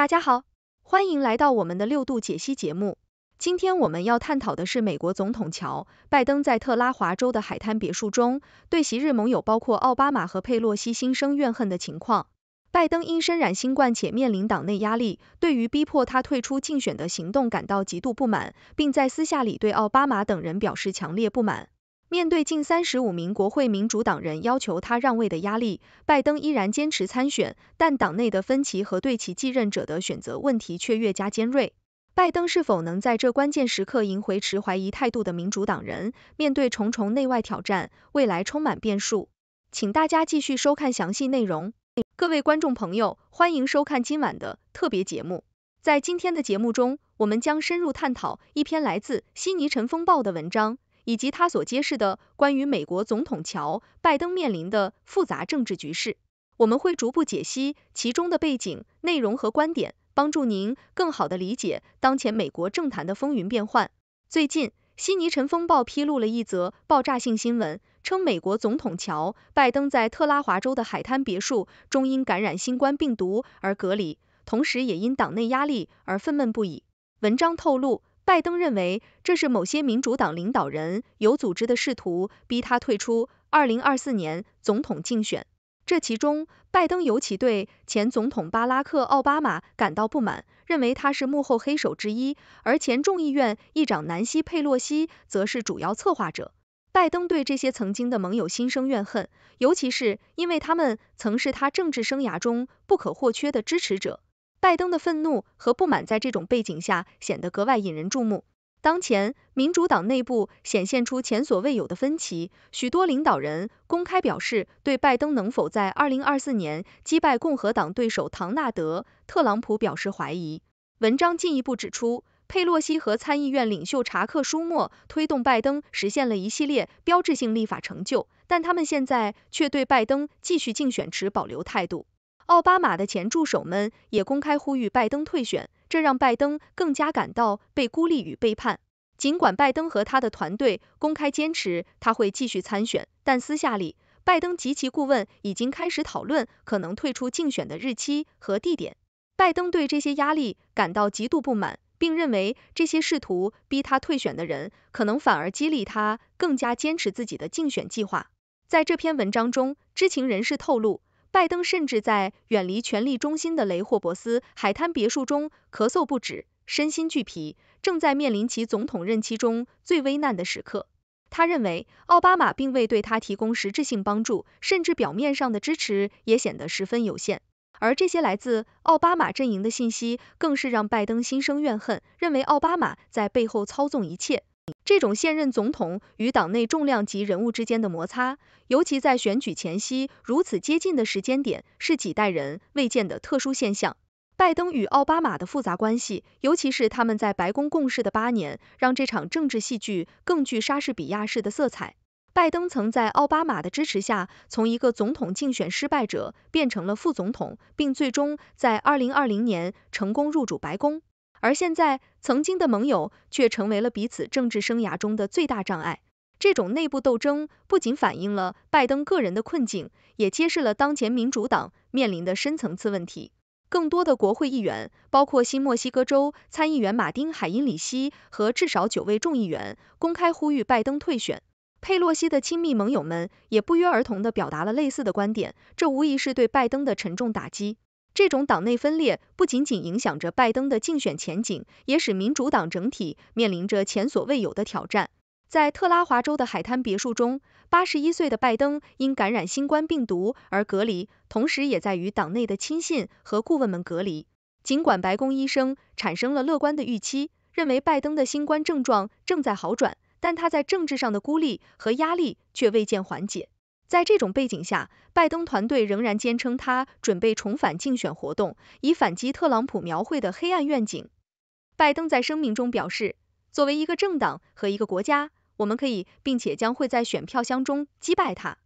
大家好，欢迎来到我们的六度解析节目。今天我们要探讨的是美国总统乔拜登在特拉华州的海滩别墅中对昔日盟友包括奥巴马和佩洛西心生怨恨的情况。拜登因身染新冠且面临党内压力，对于逼迫他退出竞选的行动感到极度不满，并在私下里对奥巴马等人表示强烈不满。面对近三十五名国会民主党人要求他让位的压力，拜登依然坚持参选，但党内的分歧和对其继任者的选择问题却越加尖锐。拜登是否能在这关键时刻赢回持怀疑态度的民主党人？面对重重内外挑战，未来充满变数。请大家继续收看详细内容。各位观众朋友，欢迎收看今晚的特别节目。在今天的节目中，我们将深入探讨一篇来自悉尼晨风报的文章。以及他所揭示的关于美国总统乔拜登面临的复杂政治局势，我们会逐步解析其中的背景、内容和观点，帮助您更好的理解当前美国政坛的风云变幻。最近，悉尼晨风报披露了一则爆炸性新闻，称美国总统乔拜登在特拉华州的海滩别墅中因感染新冠病毒而隔离，同时也因党内压力而愤懑不已。文章透露。拜登认为这是某些民主党领导人有组织的试图逼他退出二零二四年总统竞选。这其中，拜登尤其对前总统巴拉克·奥巴马感到不满，认为他是幕后黑手之一，而前众议院议长南希·佩洛西则是主要策划者。拜登对这些曾经的盟友心生怨恨，尤其是因为他们曾是他政治生涯中不可或缺的支持者。拜登的愤怒和不满在这种背景下显得格外引人注目。当前，民主党内部显现出前所未有的分歧，许多领导人公开表示对拜登能否在2024年击败共和党对手唐纳德·特朗普表示怀疑。文章进一步指出，佩洛西和参议院领袖查克·舒默推动拜登实现了一系列标志性立法成就，但他们现在却对拜登继续竞选持保留态度。奥巴马的前助手们也公开呼吁拜登退选，这让拜登更加感到被孤立与背叛。尽管拜登和他的团队公开坚持他会继续参选，但私下里，拜登及其顾问已经开始讨论可能退出竞选的日期和地点。拜登对这些压力感到极度不满，并认为这些试图逼他退选的人可能反而激励他更加坚持自己的竞选计划。在这篇文章中，知情人士透露。拜登甚至在远离权力中心的雷霍伯斯海滩别墅中咳嗽不止，身心俱疲，正在面临其总统任期中最危难的时刻。他认为奥巴马并未对他提供实质性帮助，甚至表面上的支持也显得十分有限。而这些来自奥巴马阵营的信息，更是让拜登心生怨恨，认为奥巴马在背后操纵一切。这种现任总统与党内重量级人物之间的摩擦，尤其在选举前夕如此接近的时间点，是几代人未见的特殊现象。拜登与奥巴马的复杂关系，尤其是他们在白宫共事的八年，让这场政治戏剧更具莎士比亚式的色彩。拜登曾在奥巴马的支持下，从一个总统竞选失败者变成了副总统，并最终在二零二零年成功入主白宫。而现在，曾经的盟友却成为了彼此政治生涯中的最大障碍。这种内部斗争不仅反映了拜登个人的困境，也揭示了当前民主党面临的深层次问题。更多的国会议员，包括新墨西哥州参议员马丁·海因里希和至少九位众议员，公开呼吁拜登退选。佩洛西的亲密盟友们也不约而同地表达了类似的观点，这无疑是对拜登的沉重打击。这种党内分裂不仅仅影响着拜登的竞选前景，也使民主党整体面临着前所未有的挑战。在特拉华州的海滩别墅中，八十一岁的拜登因感染新冠病毒而隔离，同时也在与党内的亲信和顾问们隔离。尽管白宫医生产生了乐观的预期，认为拜登的新冠症状正在好转，但他在政治上的孤立和压力却未见缓解。在这种背景下，拜登团队仍然坚称他准备重返竞选活动，以反击特朗普描绘的黑暗愿景。拜登在声明中表示，作为一个政党和一个国家，我们可以并且将会在选票箱中击败他。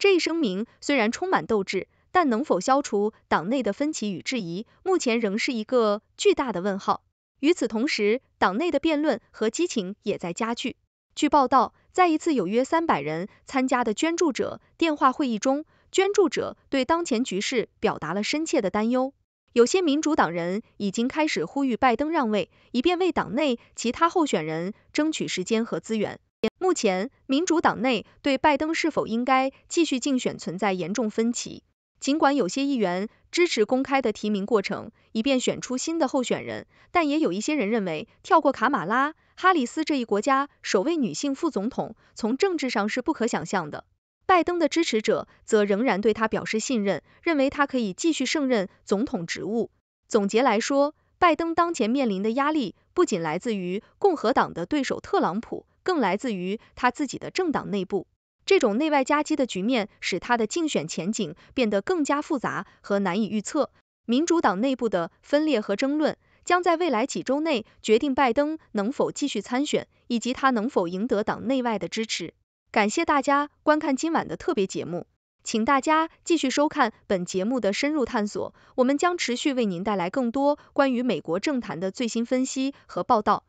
这一声明虽然充满斗志，但能否消除党内的分歧与质疑，目前仍是一个巨大的问号。与此同时，党内的辩论和激情也在加剧。据报道，在一次有约三百人参加的捐助者电话会议中，捐助者对当前局势表达了深切的担忧。有些民主党人已经开始呼吁拜登让位，以便为党内其他候选人争取时间和资源。目前，民主党内对拜登是否应该继续竞选存在严重分歧。尽管有些议员支持公开的提名过程，以便选出新的候选人，但也有一些人认为，跳过卡马拉·哈里斯这一国家首位女性副总统，从政治上是不可想象的。拜登的支持者则仍然对他表示信任，认为他可以继续胜任总统职务。总结来说，拜登当前面临的压力不仅来自于共和党的对手特朗普，更来自于他自己的政党内部。这种内外夹击的局面使他的竞选前景变得更加复杂和难以预测。民主党内部的分裂和争论将在未来几周内决定拜登能否继续参选，以及他能否赢得党内外的支持。感谢大家观看今晚的特别节目，请大家继续收看本节目的深入探索，我们将持续为您带来更多关于美国政坛的最新分析和报道。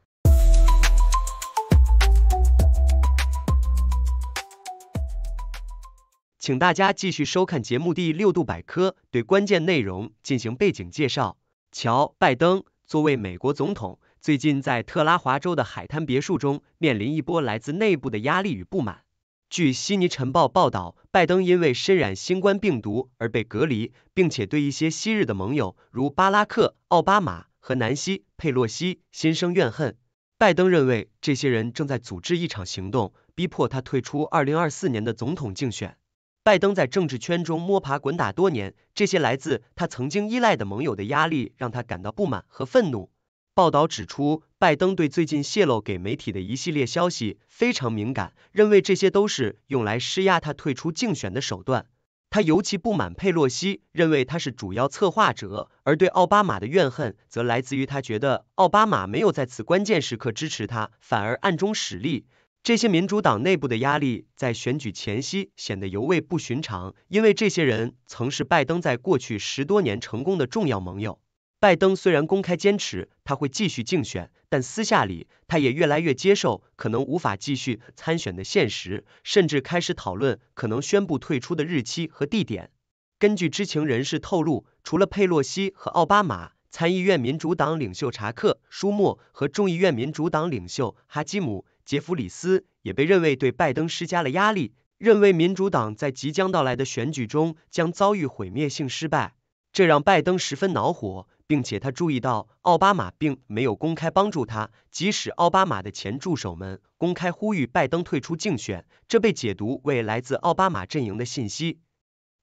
请大家继续收看节目第六度百科，对关键内容进行背景介绍。乔·拜登作为美国总统，最近在特拉华州的海滩别墅中面临一波来自内部的压力与不满。据悉尼晨报报道，拜登因为身染新冠病毒而被隔离，并且对一些昔日的盟友，如巴拉克·奥巴马和南希·佩洛西心生怨恨。拜登认为这些人正在组织一场行动，逼迫他退出2024年的总统竞选。拜登在政治圈中摸爬滚打多年，这些来自他曾经依赖的盟友的压力让他感到不满和愤怒。报道指出，拜登对最近泄露给媒体的一系列消息非常敏感，认为这些都是用来施压他退出竞选的手段。他尤其不满佩洛西，认为他是主要策划者，而对奥巴马的怨恨则来自于他觉得奥巴马没有在此关键时刻支持他，反而暗中使力。这些民主党内部的压力在选举前夕显得尤为不寻常，因为这些人曾是拜登在过去十多年成功的重要盟友。拜登虽然公开坚持他会继续竞选，但私下里他也越来越接受可能无法继续参选的现实，甚至开始讨论可能宣布退出的日期和地点。根据知情人士透露，除了佩洛西和奥巴马，参议院民主党领袖查克·舒默和众议院民主党领袖哈基姆·杰弗里斯也被认为对拜登施加了压力，认为民主党在即将到来的选举中将遭遇毁灭性失败，这让拜登十分恼火。并且他注意到，奥巴马并没有公开帮助他，即使奥巴马的前助手们公开呼吁拜登退出竞选，这被解读为来自奥巴马阵营的信息。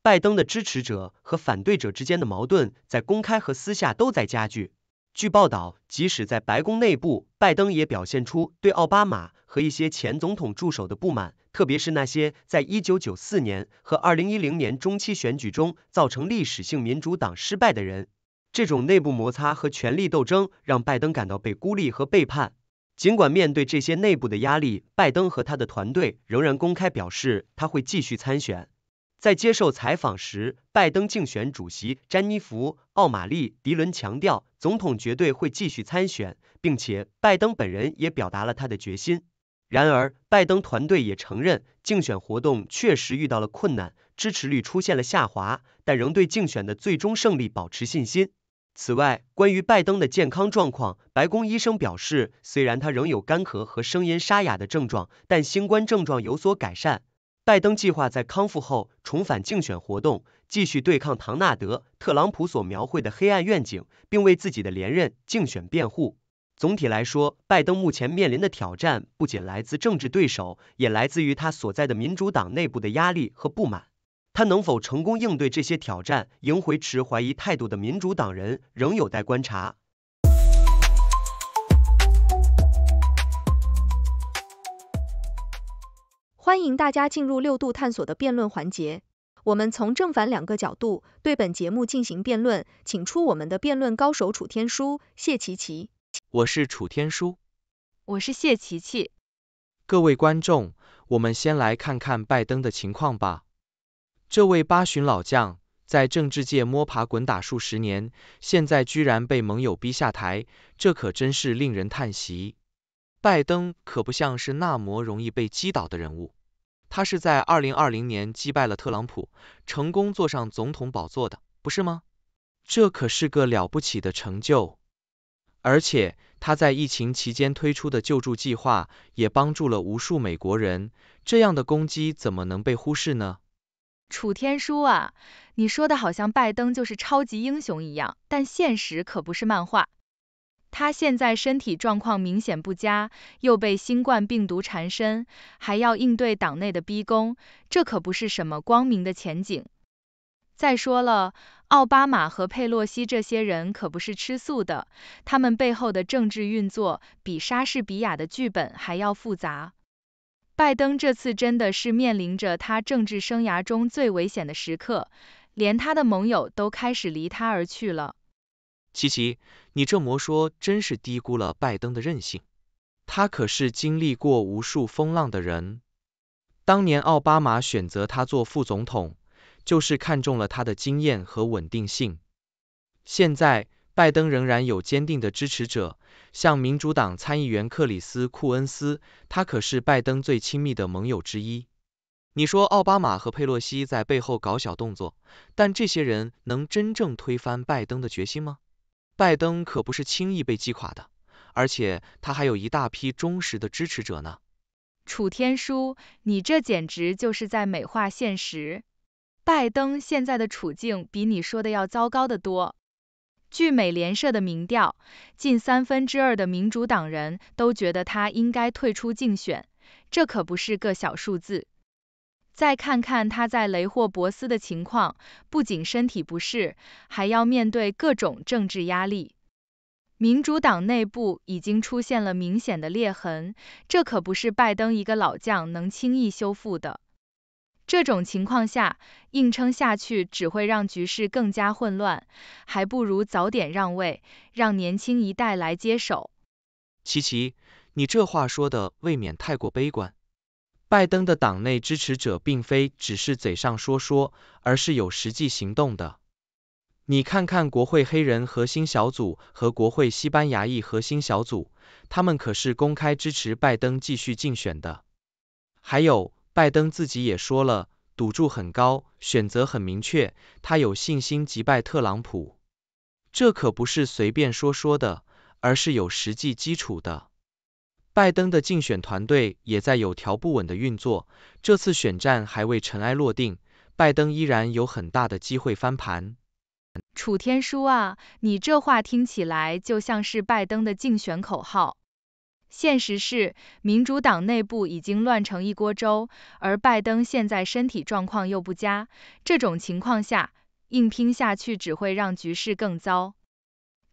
拜登的支持者和反对者之间的矛盾在公开和私下都在加剧。据报道，即使在白宫内部，拜登也表现出对奥巴马和一些前总统助手的不满，特别是那些在1994年和2010年中期选举中造成历史性民主党失败的人。这种内部摩擦和权力斗争让拜登感到被孤立和背叛。尽管面对这些内部的压力，拜登和他的团队仍然公开表示他会继续参选。在接受采访时，拜登竞选主席詹妮弗·奥马利·迪伦强调，总统绝对会继续参选，并且拜登本人也表达了他的决心。然而，拜登团队也承认，竞选活动确实遇到了困难，支持率出现了下滑，但仍对竞选的最终胜利保持信心。此外，关于拜登的健康状况，白宫医生表示，虽然他仍有干咳和声音沙哑的症状，但新冠症状有所改善。拜登计划在康复后重返竞选活动，继续对抗唐纳德·特朗普所描绘的黑暗愿景，并为自己的连任竞选辩护。总体来说，拜登目前面临的挑战不仅来自政治对手，也来自于他所在的民主党内部的压力和不满。他能否成功应对这些挑战，赢回持怀疑态度的民主党人，仍有待观察。欢迎大家进入六度探索的辩论环节，我们从正反两个角度对本节目进行辩论，请出我们的辩论高手楚天舒、谢琪琪。我是楚天舒，我是谢琪琪。各位观众，我们先来看看拜登的情况吧。这位八旬老将在政治界摸爬滚打数十年，现在居然被盟友逼下台，这可真是令人叹息。拜登可不像是那么容易被击倒的人物，他是在二零二零年击败了特朗普，成功坐上总统宝座的，不是吗？这可是个了不起的成就。而且他在疫情期间推出的救助计划也帮助了无数美国人，这样的攻击怎么能被忽视呢？楚天舒啊，你说的好像拜登就是超级英雄一样，但现实可不是漫画。他现在身体状况明显不佳，又被新冠病毒缠身，还要应对党内的逼宫，这可不是什么光明的前景。再说了，奥巴马和佩洛西这些人可不是吃素的，他们背后的政治运作比莎士比亚的剧本还要复杂。拜登这次真的是面临着他政治生涯中最危险的时刻，连他的盟友都开始离他而去了。琪琪，你这魔说真是低估了拜登的韧性。他可是经历过无数风浪的人。当年奥巴马选择他做副总统，就是看中了他的经验和稳定性。现在，拜登仍然有坚定的支持者。像民主党参议员克里斯·库恩斯，他可是拜登最亲密的盟友之一。你说奥巴马和佩洛西在背后搞小动作，但这些人能真正推翻拜登的决心吗？拜登可不是轻易被击垮的，而且他还有一大批忠实的支持者呢。楚天舒，你这简直就是在美化现实。拜登现在的处境比你说的要糟糕得多。据美联社的民调，近三分之二的民主党人都觉得他应该退出竞选，这可不是个小数字。再看看他在雷霍伯斯的情况，不仅身体不适，还要面对各种政治压力。民主党内部已经出现了明显的裂痕，这可不是拜登一个老将能轻易修复的。这种情况下，硬撑下去只会让局势更加混乱，还不如早点让位，让年轻一代来接手。琪琪，你这话说的未免太过悲观。拜登的党内支持者并非只是嘴上说说，而是有实际行动的。你看看国会黑人核心小组和国会西班牙裔核心小组，他们可是公开支持拜登继续竞选的。还有。拜登自己也说了，赌注很高，选择很明确，他有信心击败特朗普。这可不是随便说说的，而是有实际基础的。拜登的竞选团队也在有条不紊的运作，这次选战还未尘埃落定，拜登依然有很大的机会翻盘。楚天舒啊，你这话听起来就像是拜登的竞选口号。现实是，民主党内部已经乱成一锅粥，而拜登现在身体状况又不佳，这种情况下，硬拼下去只会让局势更糟。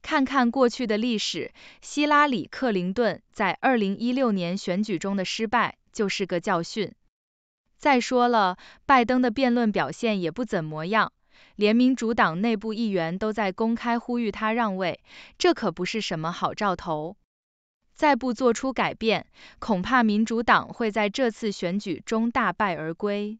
看看过去的历史，希拉里·克林顿在二零一六年选举中的失败就是个教训。再说了，拜登的辩论表现也不怎么样，连民主党内部议员都在公开呼吁他让位，这可不是什么好兆头。再不做出改变，恐怕民主党会在这次选举中大败而归。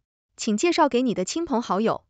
请介绍给你的亲朋好友。